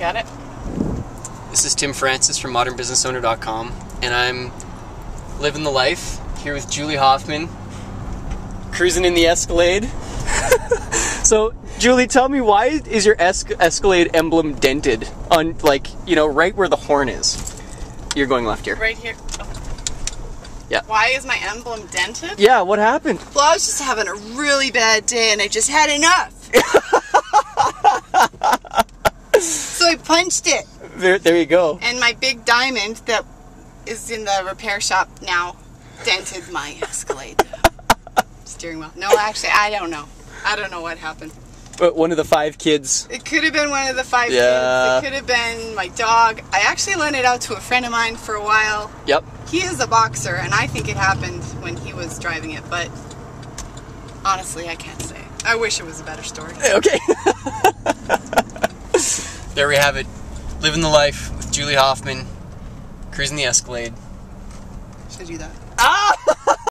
Got it? This is Tim Francis from modernbusinessowner.com, and I'm living the life here with Julie Hoffman, cruising in the Escalade. so, Julie, tell me why is your es- Escalade emblem dented on, like, you know, right where the horn is? You're going left here. Right here. Yeah. Why is my emblem dented? Yeah, what happened? Well, I was just having a really bad day and I just had enough. so I punched it. There, there you go. And my big diamond that is in the repair shop now dented my Escalade steering wheel. No, actually, I don't know. I don't know what happened. But one of the five kids. It could have been one of the five Yeah. kids. It could have been my dog. I actually lent it out to a friend of mine for a while. Yep. He is a boxer, and I think it happened when he was driving it, but honestly, I can't say. I wish it was a better story. Okay. there we have it. Living the life with Julie Hoffman, cruising the Escalade. Should I do that? Ah!